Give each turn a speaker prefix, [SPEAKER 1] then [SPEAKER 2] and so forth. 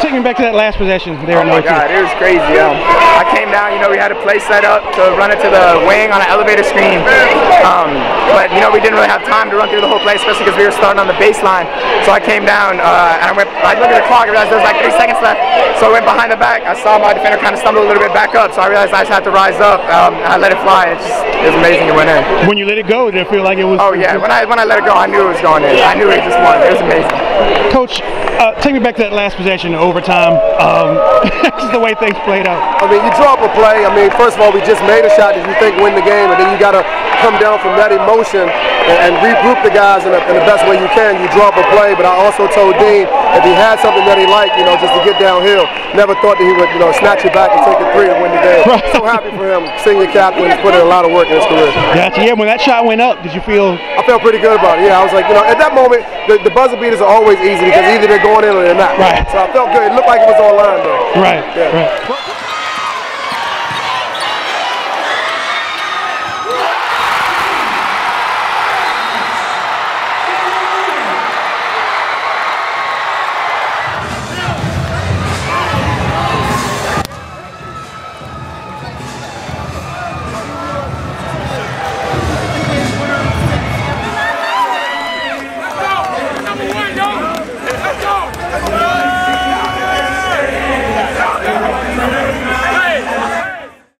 [SPEAKER 1] take me back to that last possession there.
[SPEAKER 2] Oh my God, it was crazy. Um, I came down, you know, we had a play set up to run it to the wing on an elevator screen. Um, but, you know, we didn't really have time to run through the whole play, especially because we were starting on the baseline. So I came down uh, and I went, I looked at the clock, I realized there was like three seconds left. So I went behind the back. I saw my defender kind of stumble a little bit back up. So I realized I just had to rise up. Um, and I let it fly. It, just, it was amazing. It went in.
[SPEAKER 1] When you let it go, did it feel like it was?
[SPEAKER 2] Oh yeah, when I when I let it go, I knew it was going in. I knew it just won. It was amazing.
[SPEAKER 1] Coach, uh, take me back to that last possession, overtime. Um, just the way things played out.
[SPEAKER 3] I mean, you draw up a play. I mean, first of all, we just made a shot that you think win the game, and then you got to come down from that emotion and, and regroup the guys in the, in the, best way you can. You draw up a play, but I also told Dean if he had something that he liked, you know, just to get downhill, never thought that he would, you know, snatch it back and take a three and win the game. Right. So happy for him, senior captain, he's put in a lot of work in his career.
[SPEAKER 1] Gotcha. Yeah, when that shot went up, did you feel?
[SPEAKER 3] I felt pretty good about it. Yeah, I was like, you know, at that moment, the, the buzzer beaters are always easy because either they're going in or they're not.
[SPEAKER 1] Right.
[SPEAKER 3] So I felt good. It looked like it was on line though.
[SPEAKER 1] Right. Yeah. Right.